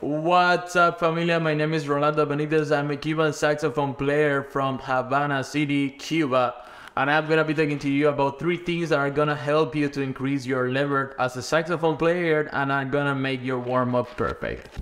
What's up, familia? My name is Rolando Benitez. I'm a Cuban saxophone player from Havana City, Cuba. And I'm gonna be talking to you about three things that are gonna help you to increase your level as a saxophone player and are gonna make your warm up perfect.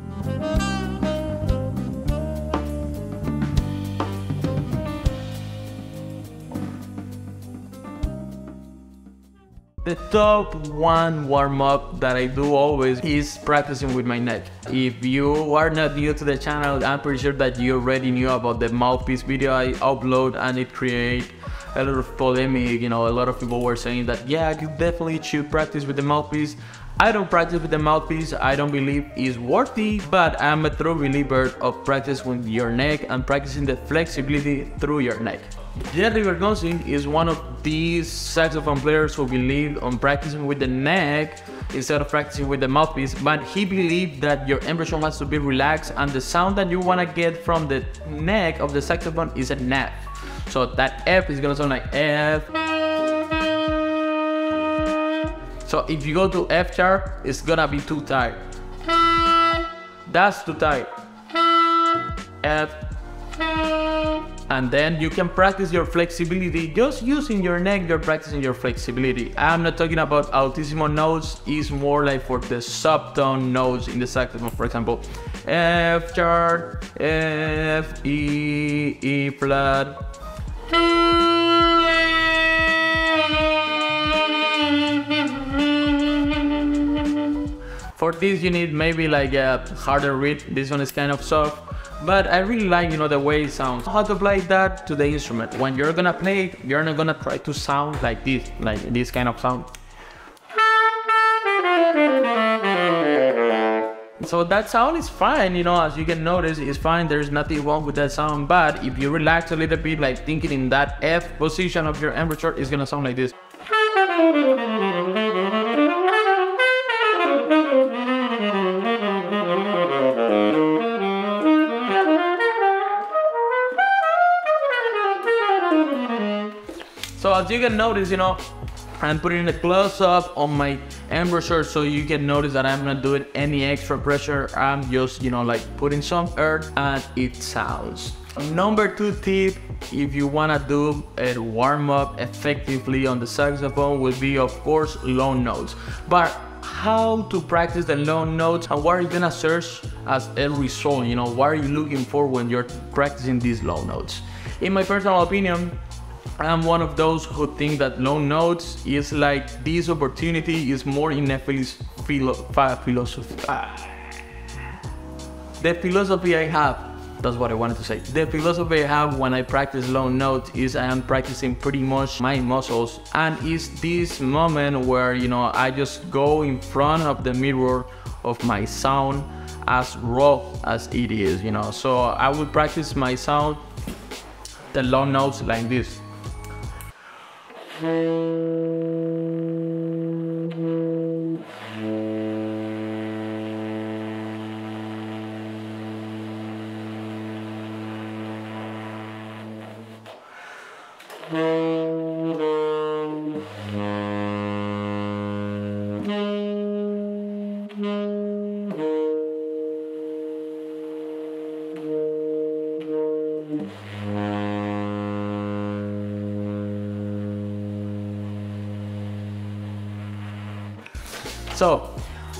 The top one warm up that I do always is practicing with my neck. If you are not new to the channel, I'm pretty sure that you already knew about the mouthpiece video I upload and it create a lot of polemic, you know, a lot of people were saying that yeah, you definitely should practice with the mouthpiece. I don't practice with the mouthpiece, I don't believe is worthy, but I'm a true believer of practice with your neck and practicing the flexibility through your neck. Jerry Bergonzi is one of these saxophone players who believed on practicing with the neck instead of practicing with the mouthpiece, but he believed that your embouchure has to be relaxed and the sound that you want to get from the neck of the saxophone is an F. So that F is gonna sound like F. So if you go to F sharp, it's gonna be too tight. That's too tight. F and then you can practice your flexibility just using your neck. You're practicing your flexibility. I'm not talking about altissimo notes it's more like for the subtone notes in the saxophone. For example f sharp f e e flat this you need maybe like a harder reed this one is kind of soft but I really like, you know, the way it sounds. How to apply that to the instrument. When you're gonna play you're not gonna try to sound like this, like this kind of sound. So that sound is fine, you know, as you can notice, it's fine. There's nothing wrong with that sound. But if you relax a little bit, like thinking in that F position of your embouchure, it's gonna sound like this. As you can notice, you know, I'm putting a close up on my embouchure so you can notice that I'm not doing any extra pressure. I'm just, you know, like putting some air and it sounds. Number two tip, if you wanna do a warm up effectively on the saxophone will be of course low notes. But how to practice the low notes and what are you gonna search as a result, you know, what are you looking for when you're practicing these low notes? In my personal opinion, I'm one of those who think that low notes is like this opportunity is more in a philo philosophy. Ah. The philosophy I have, that's what I wanted to say. The philosophy I have when I practice low notes is I am practicing pretty much my muscles and it's this moment where, you know, I just go in front of the mirror of my sound as raw as it is, you know. So I will practice my sound, the low notes like this. Mm-hmm. So,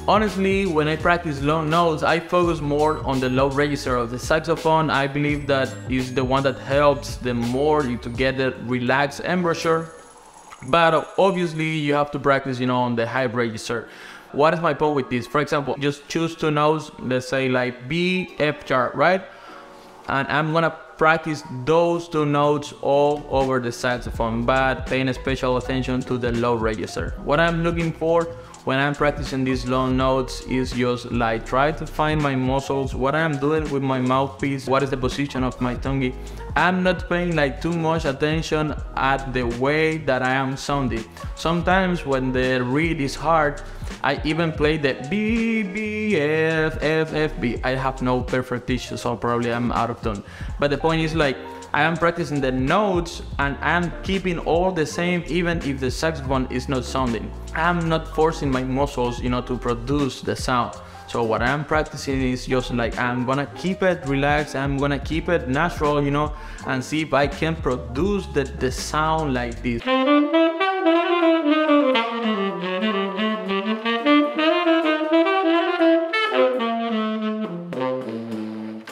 honestly, when I practice low notes, I focus more on the low register of the saxophone. I believe that is the one that helps the more you to get the relaxed embouchure. But obviously, you have to practice, you know, on the high register. What is my point with this? For example, just choose two notes, let's say like B, F sharp, right? And I'm gonna practice those two notes all over the saxophone, but paying special attention to the low register. What I'm looking for when I'm practicing these long notes it's just like try to find my muscles, what I'm doing with my mouthpiece, what is the position of my tongue. I'm not paying like too much attention at the way that I am sounding. Sometimes when the reed is hard, I even play the B, B, F, F, F, B. I have no perfect pitch, so probably I'm out of tune. But the point is like, I am practicing the notes and I'm keeping all the same even if the saxophone is not sounding. I'm not forcing my muscles, you know, to produce the sound. So what I'm practicing is just like I'm gonna keep it relaxed, I'm gonna keep it natural, you know, and see if I can produce the, the sound like this.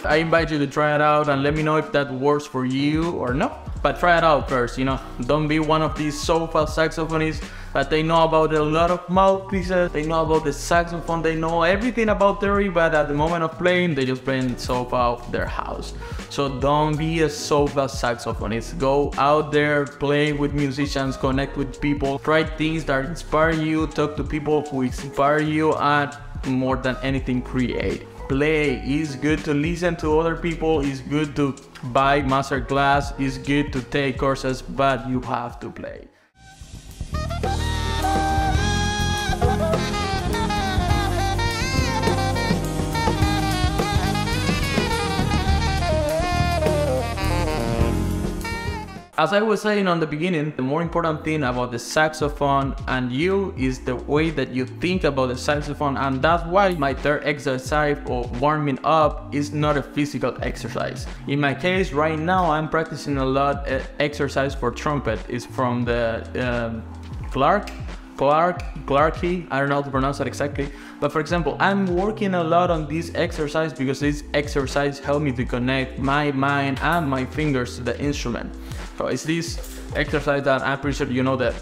I invite you to try it out and let me know if that works for you or not. But try it out first, you know. Don't be one of these sofa saxophonists that they know about a lot of mouthpieces, they know about the saxophone, they know everything about theory, but at the moment of playing, they just play in the sofa of their house. So don't be a sofa saxophonist. Go out there, play with musicians, connect with people, try things that inspire you, talk to people who inspire you, and more than anything, create play it's good to listen to other people it's good to buy master class it's good to take courses but you have to play As I was saying on the beginning, the more important thing about the saxophone and you is the way that you think about the saxophone and that's why my third exercise or warming up is not a physical exercise. In my case right now I'm practicing a lot uh, exercise for trumpet. It's from the um, Clark Clark, Clarky, I don't know how to pronounce that exactly. But for example, I'm working a lot on this exercise because this exercise helped me to connect my mind and my fingers to the instrument. So it's this exercise that I'm pretty sure you know that.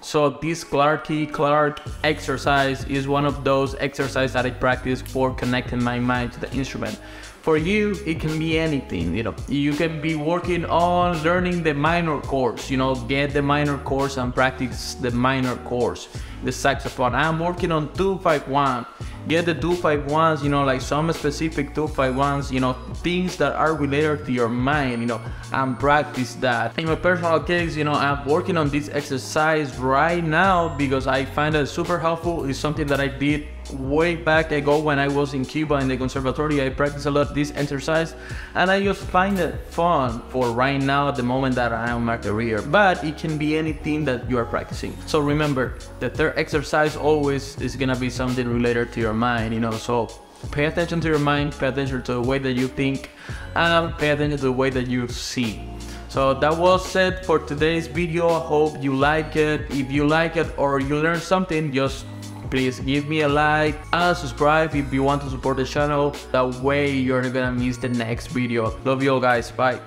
So this Clarky Clark exercise is one of those exercises that I practice for connecting my mind to the instrument. For you, it can be anything, you know. You can be working on learning the minor chords, you know, get the minor chords and practice the minor chords. The saxophone, I'm working on 251 get the 251s, you know, like some specific 251s, you know, things that are related to your mind, you know, and practice that. In my personal case, you know, I'm working on this exercise right now because I find it super helpful. It's something that I did way back ago when I was in Cuba in the conservatory. I practice a lot this exercise and I just find it fun for right now at the moment that I am my career. But it can be anything that you are practicing. So remember, the third exercise always is gonna be something related to your mind, you know, so pay attention to your mind, pay attention to the way that you think, and pay attention to the way that you see. So that was it for today's video. I hope you like it. If you like it or you learned something, just please give me a like and subscribe if you want to support the channel. That way you're not gonna miss the next video. Love you all guys. Bye.